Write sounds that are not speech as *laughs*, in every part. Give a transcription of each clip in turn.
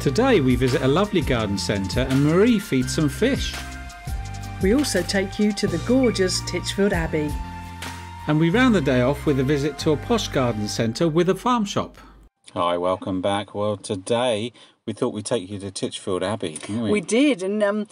Today we visit a lovely garden centre and Marie feeds some fish. We also take you to the gorgeous Titchfield Abbey. And we round the day off with a visit to a posh garden centre with a farm shop. Hi, welcome back. Well, today we thought we'd take you to Titchfield Abbey, didn't we? We did, and um,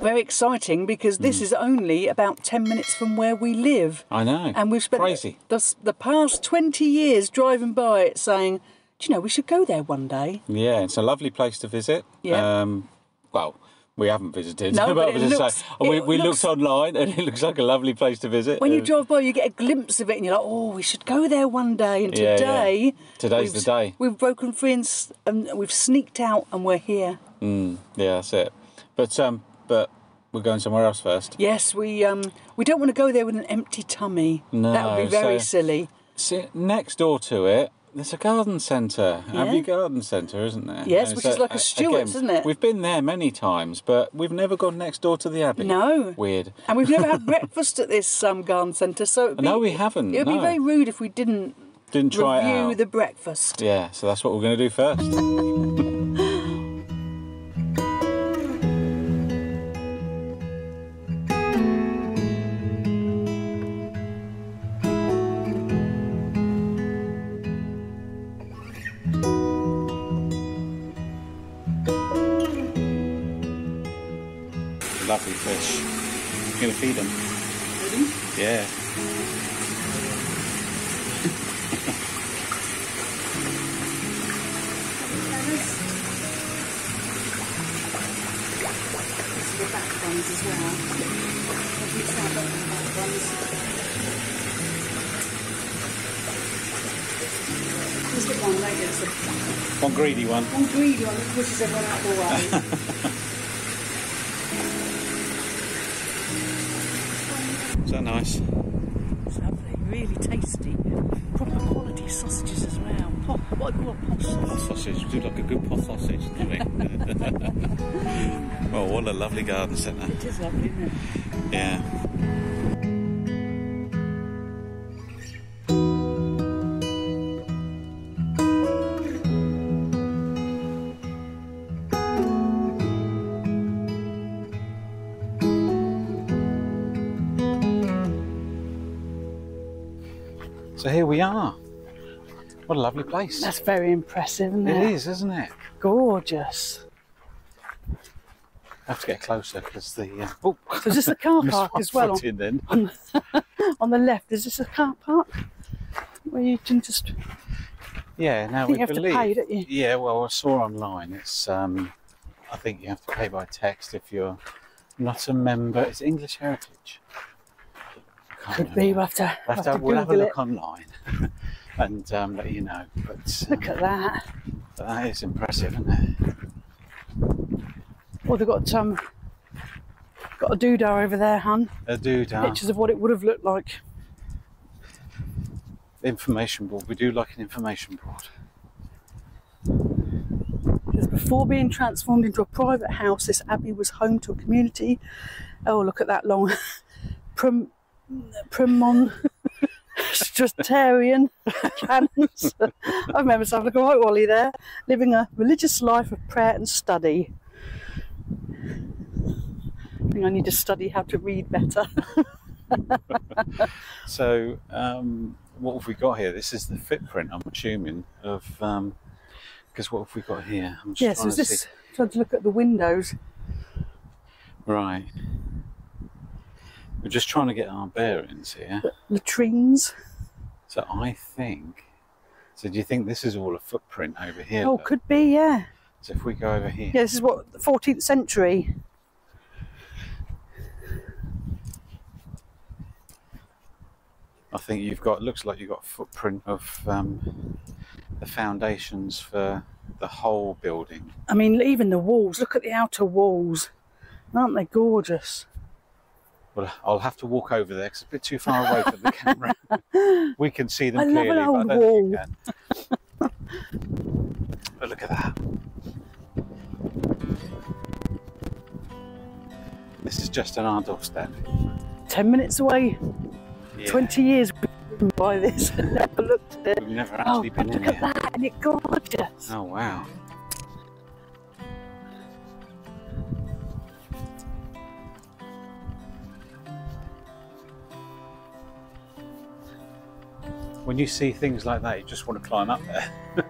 very exciting because this is only about 10 minutes from where we live. I know. And we've spent Crazy. The, the past 20 years driving by it saying, do you know, we should go there one day. Yeah, it's a lovely place to visit. Yeah. Um, well, we haven't visited. No, *laughs* but it looks- we, we looks- looked online and *laughs* it looks like a lovely place to visit. When you Uh, drive by, you get a glimpse of it and you're like, oh, we should go there one day. And Yeah, yeah. today. Today's the day. We've broken free and, and we've sneaked out and we're here. Mm, yeah, that's it. But um, but we're going somewhere else first. Yes, we um we don't want to go there with an empty tummy. No, that would be very so- silly. See, next door to it, there's a garden centre, Yeah. Abbey Garden Centre, isn't there? Yes, which so, is like a Stewart's, again, isn't it? We've been there many times, but we've never gone next door to the Abbey. No. Weird. And we've never had *laughs* breakfast at this um, garden centre, so be, No, we haven't, It would be very rude if we didn't Didn't try it review out. the breakfast. Yeah, so that's what we're going to do first. *laughs* Lovely fish. You're going to feed them? Yeah. The back ones as well. Have you tried the back ones? Let's one later. It's the One greedy one. one greedy one that pushes everyone out of the way. *laughs* Is that nice? It's lovely, really tasty. Proper quality sausages as well. Pot, what do you a pot sausage? Pot sausage. Do like a good pot sausage, do we? *laughs* *laughs* oh, what a lovely garden centre. It is lovely, isn't it? Yeah. We are. What a lovely place. That's very impressive, isn't it it? is, isn't it? Gorgeous. I have to get closer because the. Uh, oh, So is this a car *laughs* park as well? in then. *laughs* On the left, is this a car park? Where you can just. Yeah, now we you have to believe. pay? Yeah, well, I saw online. It's um, I think you have to pay by text if you're not a member. It's English Heritage. Could be, we'll have to, We'll have have to to, we'll have a look it. online *laughs* and um, let you know. But um, Look at that. that is impressive, isn't it? Well, they've got um, got a doodah over there, hun. A doodah Pictures of what it would have looked like. information board. We do like an information board. Because before being transformed into a private house, this abbey was home to a community. Oh, look at that long *laughs* prim, primon Canons. I remember something like a right Wally there, living a religious life of prayer and study. I think I need to study how to read better. *laughs* So, um, what have we got here? This is the footprint, I'm assuming, of. Because what have we got here? I'm just is to this? see. Trying to look at the windows. Right. We're just trying to get our bearings here. latrines. So I think. So do you think this is all a footprint over here? Oh, look? could be, yeah. So if we go over here. Yeah, this is what the 14th century. I think you've got. Looks like you've got a footprint of um, the foundations for the whole building. I mean, even the walls. Look at the outer walls. Aren't they gorgeous? Well, I'll have to walk over there because it's a bit too far away from the camera. *laughs* we can see them I clearly, but I don't wall. think you can. *laughs* but look at that. This is just an our doorstep. 10 minutes away, Yeah. 20 years by this *laughs* never looked at it. We've never Oh, actually been look in at here. that, and it's gorgeous. Oh wow. When you see things like that, you just want to climb up there. *laughs*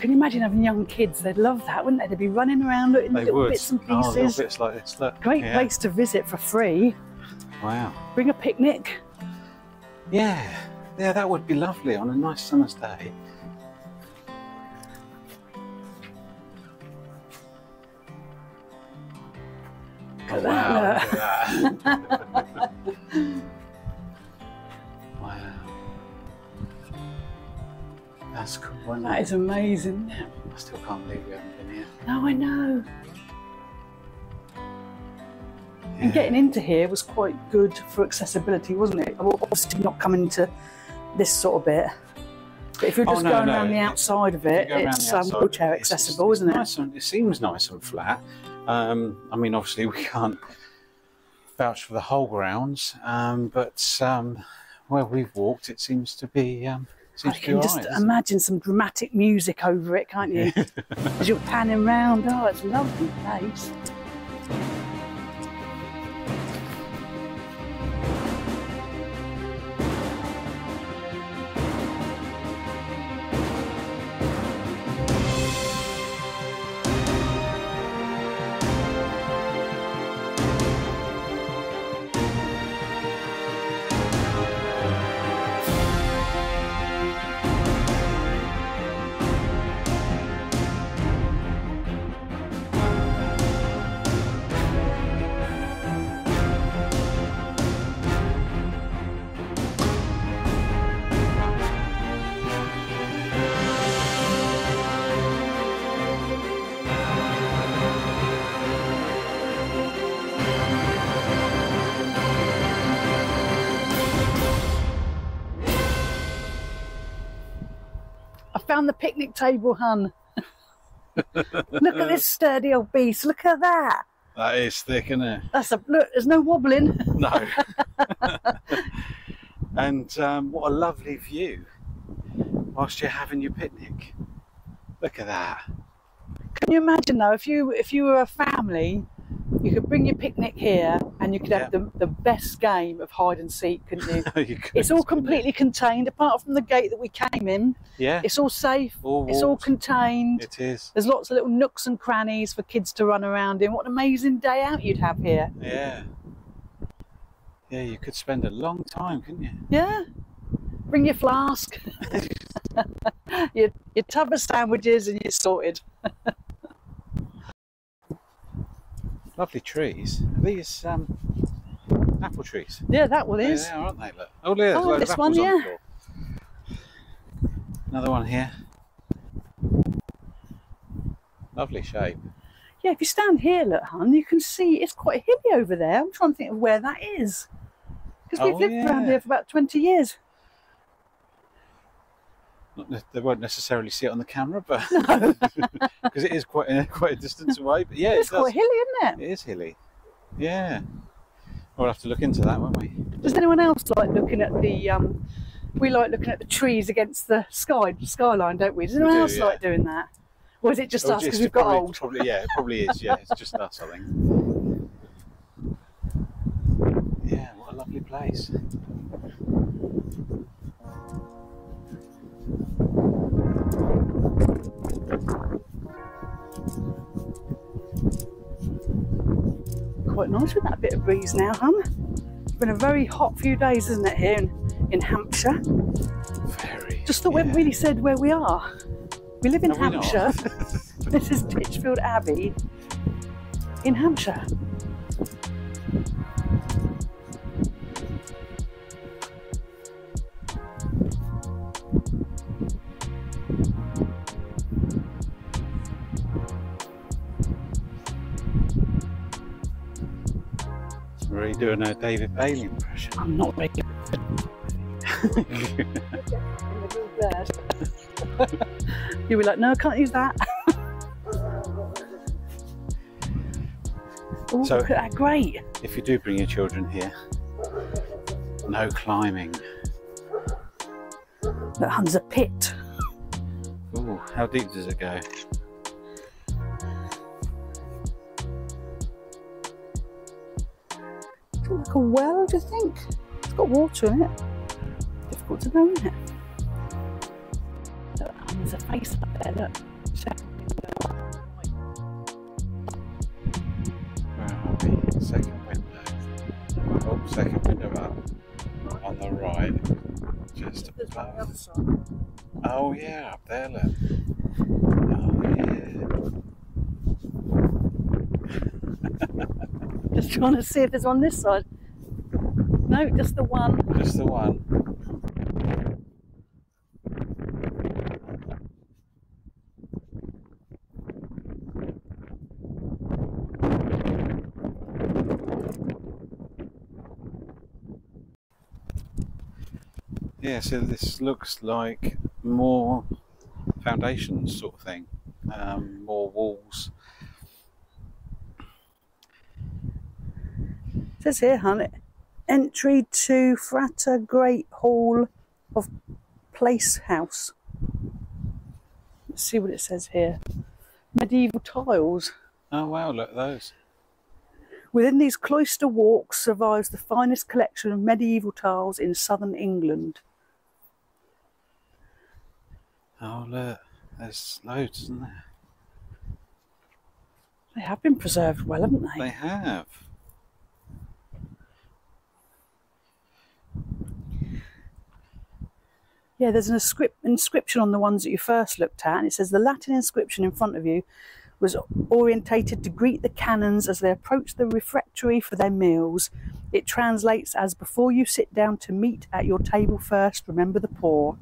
Can you imagine having young kids? They'd love that, wouldn't they? They'd be running around looking they little would. bits and pieces. Oh, little bits like this. Look. Great yeah. place to visit for free. Wow. Bring a picnic. Yeah. Yeah, that would be lovely on a nice summer's day. Oh, wow. Look at that. wow. *laughs* That's cool. That it? is amazing. I still can't believe we haven't been here. No, I know. Yeah. And getting into here was quite good for accessibility, wasn't it? Obviously, not coming to this sort of bit. But if you're Oh, just no, going no. around the outside of it, it's um, wheelchair it's- accessible, isn't it? Nice and, it seems nice and flat. Um, I mean, obviously, *laughs* we can't vouch for the whole grounds, um, but um, where we've walked, it seems to be I seems be can just right, imagine some dramatic music over it, can't you? *laughs* As you're panning round, oh, it's a lovely place. I found the picnic table, hun. look at this sturdy old beast. Look at that. That is thick, isn't it? That's a look. There's no wobbling. *laughs* No. *laughs* and um, what a lovely view whilst you're having your picnic. Look at that. Can you imagine though, if you if you were a family, you could bring your picnic here, and you could have the, the best game of hide and seek, couldn't you? *laughs* You could, It's all it? completely contained, apart from the gate that we came in. Yeah, It's all safe. all It's all contained. It is. There's lots of little nooks and crannies for kids to run around in. What an amazing day out you'd have here. Yeah. Yeah, you could spend a long time, couldn't you? Yeah. Bring your flask, *laughs* *laughs* your, your tub of sandwiches, and you're sorted. Lovely trees. Are these um, apple trees? Yeah, that one is. are, aren't they? Look. Oh, there's Oh, this one, on yeah. Another one here. Lovely shape. Yeah, if you stand here, look, hun, you can see it's quite hilly over there. I'm trying to think of where that is. Because we've Oh, lived around here for about 20 years. Not they won't necessarily see it on the camera, but *laughs* because *laughs* it is quite a, quite a distance away. But yeah, it's it quite hilly, isn't it? It is hilly. Yeah. We'll have to look into that, won't we? Does anyone else like looking at the. Um, we like looking at the trees against the sky skyline, don't we? Does anyone do, else yeah. like doing that? Or is it just Oh, us because we've got probably, old? Probably, yeah, it probably is. Yeah, it's just us, I think. Yeah, what a lovely place. Quite nice with that bit of breeze now, hun. It's been a very hot few days, isn't it, here in, in Hampshire? Very. Just thought we yeah. haven't really said where we are. We live in? Hampshire. *laughs* *laughs* this is Titchfield Abbey in Hampshire. Really doing a David Bailey impression. I'm not making good. you were like, no, I can't use that. oh, *laughs* So- look at that, great. if you do bring your children here, no climbing. That Hun's a pit. Ooh, how deep does it go? Is it like a well, do you think? It's got water in it. Difficult to know, isn't it? Look, and there's a face up there, look. Second window. Where are we? Second window. Oh, second window up. On the right. Just There's one on the above. Oh yeah, up there, look. Oh yeah. *laughs* Just trying to see if there's on this side. No, just the one. Just the one. Yeah, so this looks like more foundations sort of thing. Um, more walls. Says here, hon, entry to Frater Great Hall of Place House. Let's see what it says here. Medieval tiles. Oh wow, look at those. Within these cloister walks survives the finest collection of medieval tiles in southern England. Oh look, there's loads, isn't there? They have been preserved well, haven't they? They have. Yeah, there's an inscrip- inscription on the ones that you first looked at, and it says the Latin inscription in front of you was orientated to greet the canons as they approached the refectory for their meals. It translates as Before you sit down to meat at your table first, remember the poor.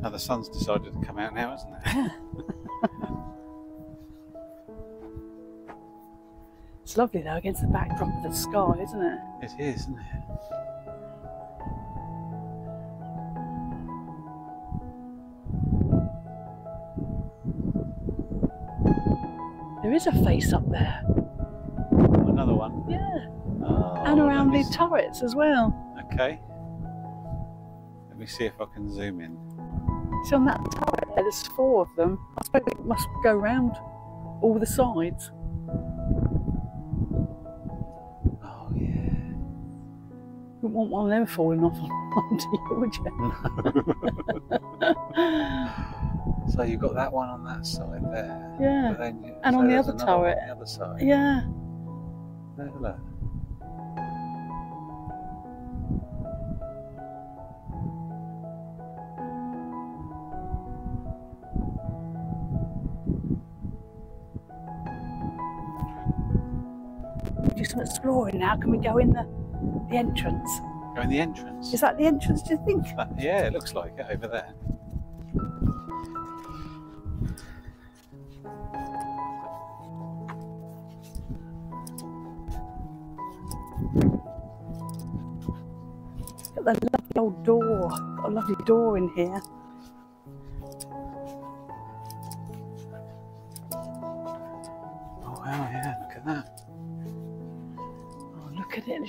Now the sun's decided to come out now, isn't it? *laughs* It's lovely though against the backdrop of the sky, isn't it? It is, isn't it? There is a face up there. Another one. Yeah. Oh, and around the turrets as well. Okay. Let me see if I can zoom in. See on that turret there, there's four of them. I suppose it must go round all the sides. Oh yeah. You wouldn't want one of them falling off *laughs* onto you, would you? *laughs* So you've got that one on that side there. Yeah. But then you- And so on the other turret. On the other side. Yeah. There, Do some exploring now. Can we go in the, the entrance? Go in the entrance. Is that the entrance, do you think? Uh, yeah, it looks like it over there. Got that lovely old door. Got a lovely door in here.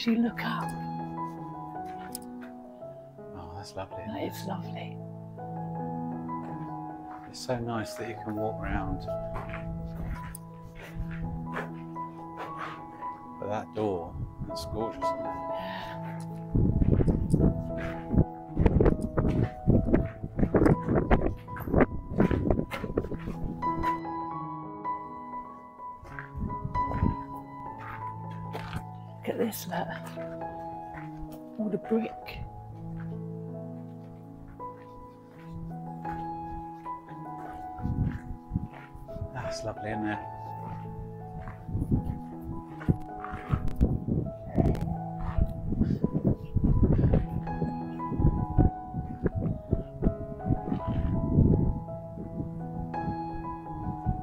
As you look up. Oh, that's lovely. it? is lovely. It's so nice that you can walk round. But that door, it's gorgeous, isn't it? Brick. That's lovely, isn't it?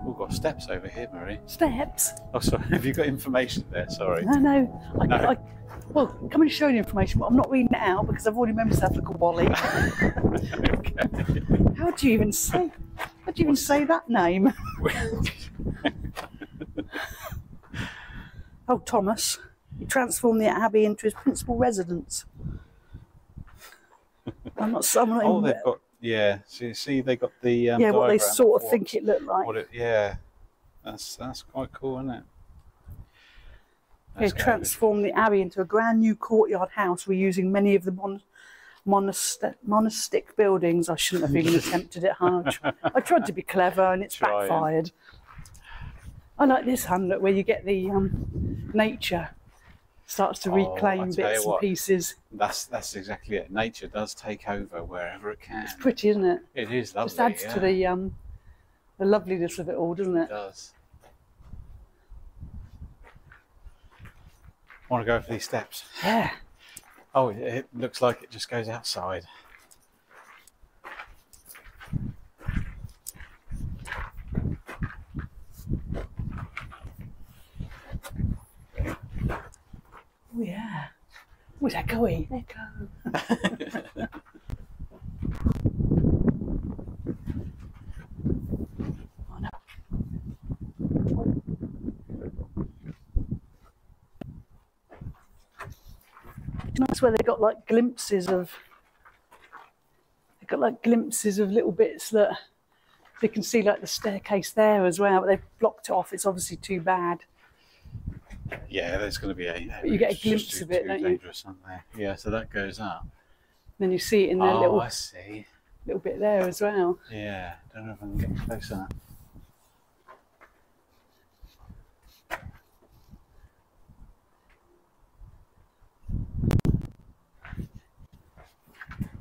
We've got steps over here, Marie. Steps. Oh, sorry. *laughs* Have you got information there? Sorry. No, no. I, No. I, well, come and show you information, but I'm not reading it out because I've already made myself look a wally. *laughs* How do you even say? How do you even say that name? *laughs* Oh, Thomas. He transformed the abbey into his principal residence. I'm not. I'm not Oh, they've got yeah. See, see they got the um, yeah, what they sort of what- think it looked like. It, yeah, that's that's quite cool, isn't it? That's transformed the abbey into a grand new courtyard house, reusing many of the mon- monast- monastic buildings. I shouldn't have even attempted it, Hutch. I tried to be clever and it's Trying. backfired. I like this look, where you get the um, nature starts to Oh, reclaim you bits and what. pieces. That's that's exactly it. Nature does take over wherever it can. It's pretty, isn't it? It is lovely. Just adds yeah. to the um, the loveliness of it all, doesn't It it? does. Want to go for these steps? Yeah. Oh, it, it looks like it just goes outside. Oh, yeah. Where's that going? There *laughs* *laughs* it go. Oh, no. Nice where they got like glimpses of. They got like glimpses of little bits that they can see, like the staircase there as well. But they've blocked it off. It's obviously too bad. Yeah, there's going to be a. But you get a glimpse of it, don't you? Yeah, so that goes up. Then you see it in their oh, little I see. little bit there as well. Yeah, don't know if I can get closer.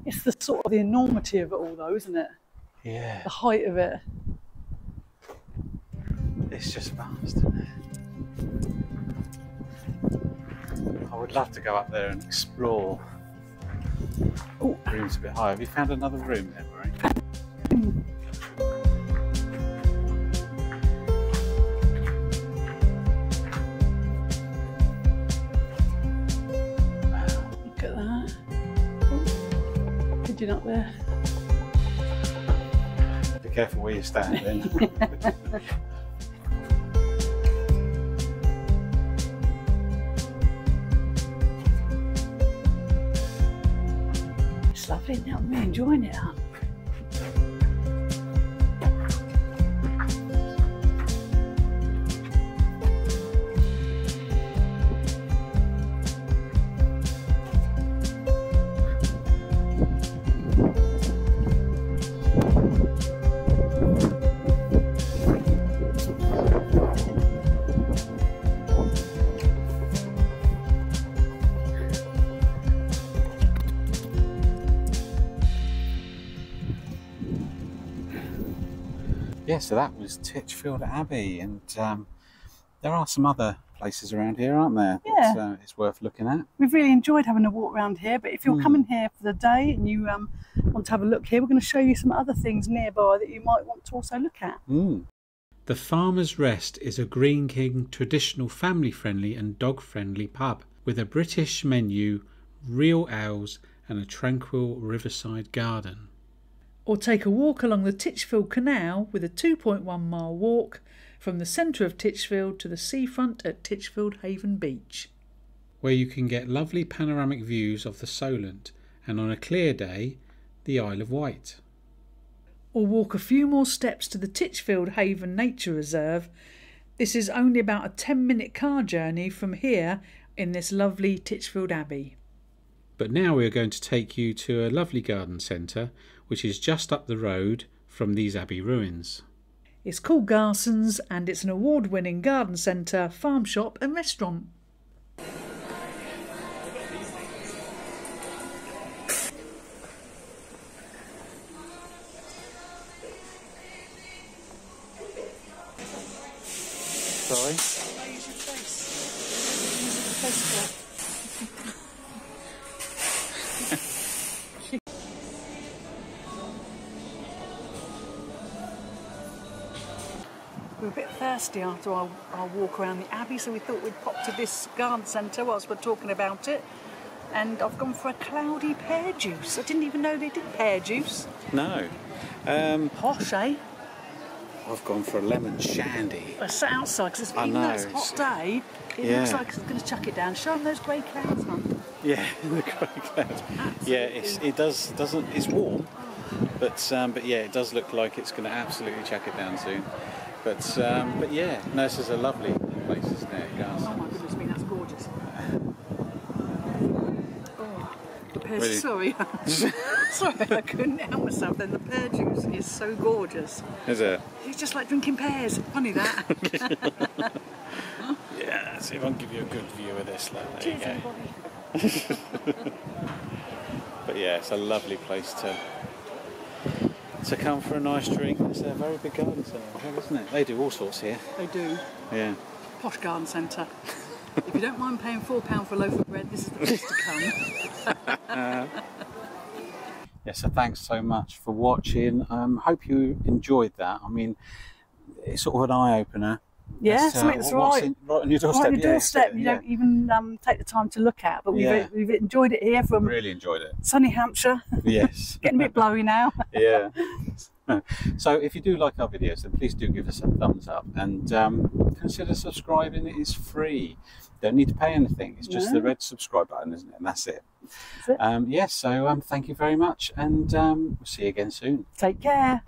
It's the sort of the enormity of it all, though, isn't it? Yeah, The height of it. it's just vast, isn't it? I would love to go up there and explore. Oh. room's a bit high. Have you found another room there, Marie? Oh, Pigeon up there. Be careful where you stand then. *laughs* It's lovely. Now I'm really enjoying it. Yeah, so that was Titchfield Abbey, and um, there are some other places around here, aren't there? Yeah. That, uh, it's worth looking at. We've really enjoyed having a walk around here, but if you're Hmm. coming here for the day and you um, want to have a look here, we're going to show you some other things nearby that you might want to also look at. Mm. The Farmer's Rest is a Greene King traditional family friendly and dog friendly pub with a British menu, real ales, and a tranquil riverside garden. Or take a walk along the Titchfield Canal with a 2.1 mile walk from the centre of Titchfield to the seafront at Titchfield Haven Beach. where you can get lovely panoramic views of the Solent and on a clear day, the Isle of Wight. Or walk a few more steps to the Titchfield Haven Nature Reserve. This is only about a 10 minute car journey from here in this lovely Titchfield Abbey. But now we are going to take you to a lovely garden centre which is just up the road from these abbey ruins. It's called Garson's and it's an award winning garden centre, farm shop, and restaurant. Sorry. After our, our walk around the Abbey, so we thought we'd pop to this garden centre whilst we're talking about it. And I've gone for a cloudy pear juice. I didn't even know they did pear juice. No. Um, Posh, eh? I've gone for a lemon shandy. I sat outside because I even though know, it's a it's- hot day, it Yeah. looks like it's going to chuck it down. Show them those grey clouds, hon. Yeah, *laughs* the grey clouds. Yeah, it's, it does doesn't it's warm, but um, but yeah, it does look like it's going to absolutely chuck it down soon. But um, but yeah, no, this is a lovely place, isn't it, guys? Oh my goodness me, that's gorgeous. Oh, the pear, Really? sorry, *laughs* sorry, I couldn't help myself. Then the pear juice is so gorgeous. Is it? It's just like drinking pears. Funny that. *laughs* *laughs* Yeah. Let's see if I can give you a good view of this. Look, there you go. But yeah, it's a lovely place to to come for a nice drink. It's a very big garden centre, isn't it? They do all sorts here. They do. Yeah. Posh Garden Centre. if you don't mind paying £4 for a loaf of bread, this is the place to come. *laughs* Yeah, so thanks so much for watching. Um, hope you enjoyed that. I mean, it's sort of an eye opener. Yeah, As to something that's right. right on your doorstep. Right on your doorstep, yeah, you yeah. don't even um, take the time to look at. But we've, Yeah. we've enjoyed it here from Really enjoyed it. sunny Hampshire. Yes. *laughs* Getting a bit blowy now. *laughs* yeah. *laughs* So if you do like our videos, then please do give us a thumbs up and um, consider subscribing. It is free. Don't need to pay anything. It's just the red subscribe button, isn't it? And that's it. That's it. Um, yes. so um, thank you very much, and um, we'll see you again soon. Take care.